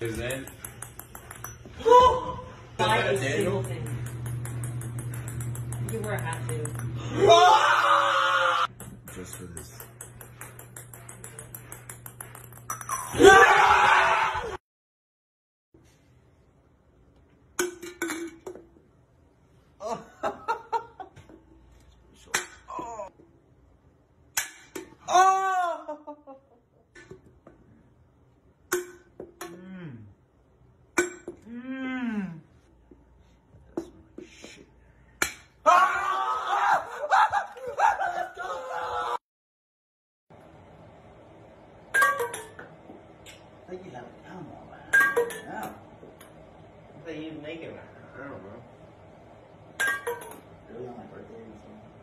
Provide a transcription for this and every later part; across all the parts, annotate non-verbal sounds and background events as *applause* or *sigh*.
His name? Buy a Daniel? single thing. You wear a hat too. *laughs* Just for this. *laughs* *laughs* I *laughs* think you have it down all that. Yeah. What are you making that? I don't know. Really on my birthday or something.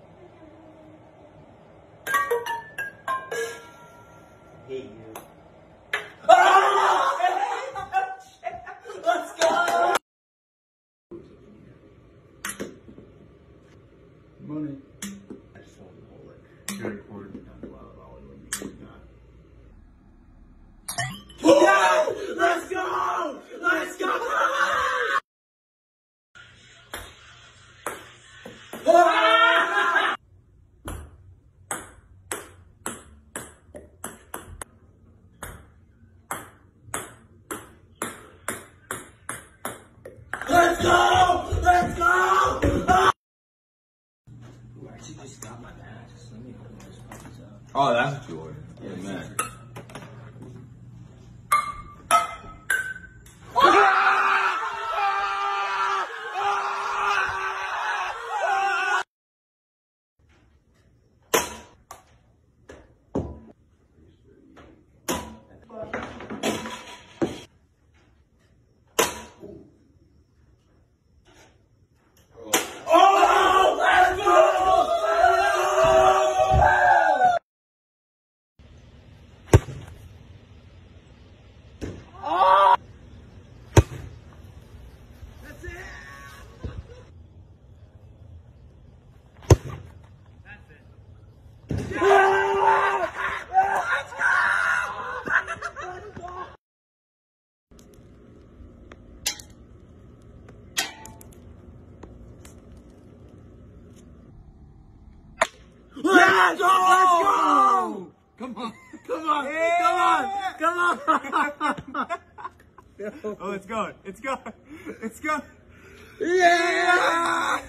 Money. I just told the whole like, You're recording. down the wild Ollie when you did not. Let's go! Let's go! Let's go! Ooh, I actually just got my matches. Let me open this up. Oh, that's what you ordered. Yeah, man. Let's go! Let's go! Come on. Come on! Come on! Come on! *laughs* oh, it's going. It's going. It's going. Yeah!